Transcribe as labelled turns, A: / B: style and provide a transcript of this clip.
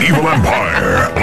A: Evil Empire,